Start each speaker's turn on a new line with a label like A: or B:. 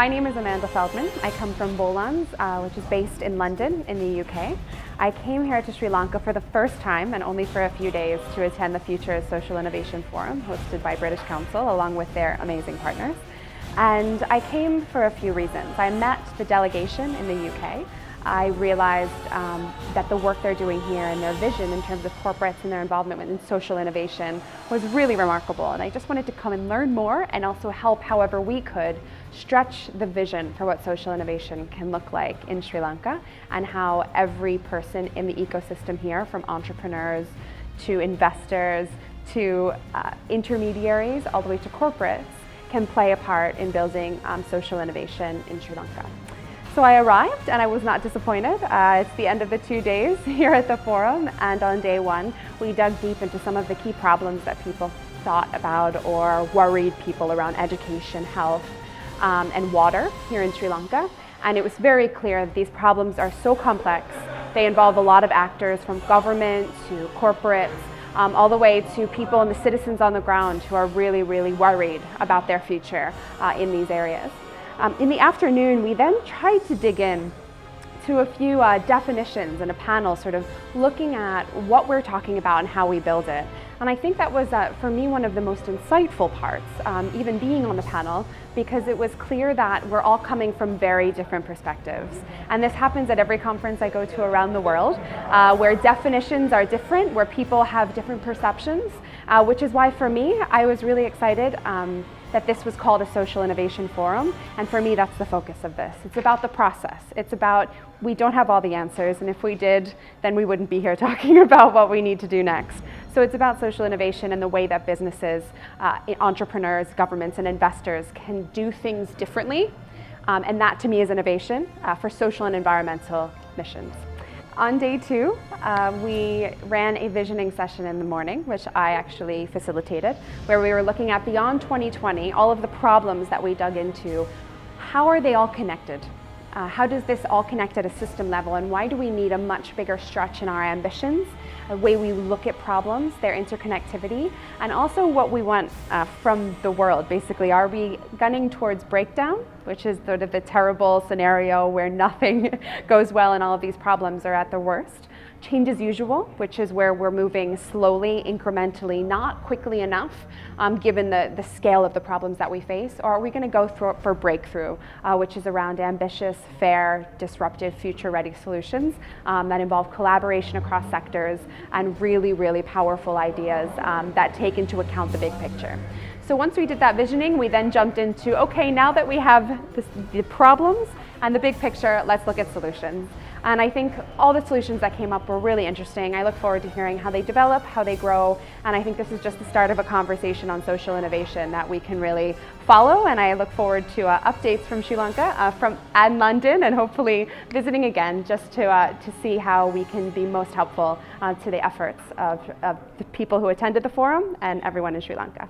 A: My name is Amanda Feldman. I come from Volans, uh, which is based in London in the UK. I came here to Sri Lanka for the first time and only for a few days to attend the Future Social Innovation Forum hosted by British Council along with their amazing partners. And I came for a few reasons. I met the delegation in the UK I realized um, that the work they're doing here and their vision in terms of corporates and their involvement in social innovation was really remarkable. And I just wanted to come and learn more and also help however we could stretch the vision for what social innovation can look like in Sri Lanka and how every person in the ecosystem here, from entrepreneurs to investors to uh, intermediaries all the way to corporates, can play a part in building um, social innovation in Sri Lanka. So I arrived and I was not disappointed. Uh, it's the end of the two days here at the forum and on day one we dug deep into some of the key problems that people thought about or worried people around education, health um, and water here in Sri Lanka. And it was very clear that these problems are so complex. They involve a lot of actors from government to corporates um, all the way to people and the citizens on the ground who are really, really worried about their future uh, in these areas. Um, in the afternoon, we then tried to dig in to a few uh, definitions and a panel sort of looking at what we're talking about and how we build it. And I think that was, uh, for me, one of the most insightful parts, um, even being on the panel, because it was clear that we're all coming from very different perspectives. And this happens at every conference I go to around the world, uh, where definitions are different, where people have different perceptions, uh, which is why for me, I was really excited um, that this was called a social innovation forum. And for me, that's the focus of this. It's about the process. It's about we don't have all the answers. And if we did, then we wouldn't be here talking about what we need to do next. So it's about social innovation and the way that businesses, uh, entrepreneurs, governments, and investors can do things differently. Um, and that to me is innovation uh, for social and environmental missions. On day two, uh, we ran a visioning session in the morning, which I actually facilitated, where we were looking at beyond 2020, all of the problems that we dug into, how are they all connected? Uh, how does this all connect at a system level and why do we need a much bigger stretch in our ambitions, the way we look at problems, their interconnectivity, and also what we want uh, from the world. Basically, are we gunning towards breakdown, which is sort of the terrible scenario where nothing goes well and all of these problems are at the worst? Change as usual, which is where we're moving slowly, incrementally, not quickly enough, um, given the, the scale of the problems that we face? Or are we going to go for breakthrough, uh, which is around ambitious, fair, disruptive, future-ready solutions um, that involve collaboration across sectors and really, really powerful ideas um, that take into account the big picture. So once we did that visioning, we then jumped into, okay, now that we have this, the problems and the big picture, let's look at solutions. And I think all the solutions that came up were really interesting. I look forward to hearing how they develop, how they grow, and I think this is just the start of a conversation on social innovation that we can really follow. And I look forward to uh, updates from Sri Lanka, uh, from and London, and hopefully visiting again just to uh, to see how we can be most helpful uh, to the efforts of, of the people who attended the forum and everyone in Sri Lanka.